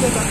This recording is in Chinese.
这个